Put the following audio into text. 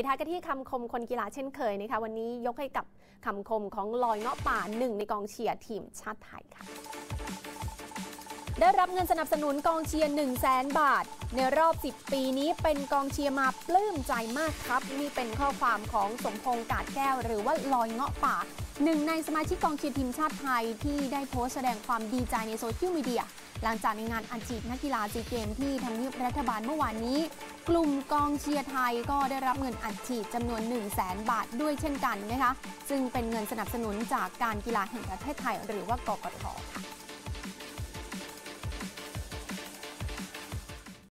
ปิดท้ายกันที่คำคมคนกีฬาเช่นเคยนะคะวันนี้ยกให้กับคำคมของลอยเงาะป่าหนึ่งในกองเชียร์ทีมชาติไทยค่ะได้รับเงินสนับสนุนกองเชียร์ 1 0 0 0 0 0 บาท ในรอบ 10 ปีนี้เป็นกองเชียร์มาปลื้มใจมากครับ นี่เป็นข้อความของสมพงษ์กาดแก้ว หรือว่าลอยเงาะป่า หนึ่งในสมาชิกกองเชียร์ทีมชาติไทย ที่ได้โพสต์แสดงความดีใจในโซเชียลมีเดีย หลังจากในงานอัดฉีดนักกีฬาซีเกมส์ที่ทำเนียบรัฐบาลเมื่อวานนี้ กลุ่มกองเชียร์ไทยก็ได้รับเงินอัดฉีดจำนวน 1 0 0 0 0แบาทด้วยเช่นกันนะคะ ซึ่งเป็นเงินสนับสนุนจากการกีฬาแห่งประเทศไทยหรือว่ากกทค่ะ